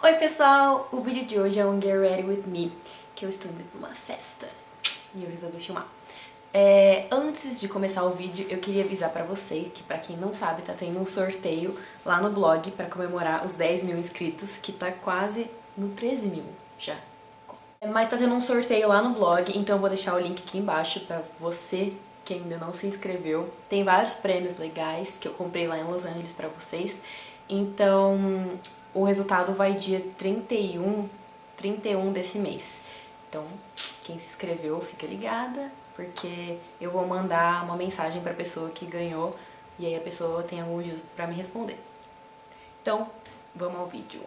Oi pessoal, o vídeo de hoje é um Get Ready With Me, que eu estou indo pra uma festa e eu resolvi filmar. É, antes de começar o vídeo, eu queria avisar pra vocês que, pra quem não sabe, tá tendo um sorteio lá no blog pra comemorar os 10 mil inscritos, que tá quase no 13 mil já. Mas tá tendo um sorteio lá no blog, então eu vou deixar o link aqui embaixo pra você que ainda não se inscreveu. Tem vários prêmios legais que eu comprei lá em Los Angeles pra vocês. Então, o resultado vai dia 31, 31 desse mês. Então, quem se inscreveu, fica ligada, porque eu vou mandar uma mensagem para a pessoa que ganhou e aí a pessoa tem algum dia para me responder. Então, vamos ao vídeo.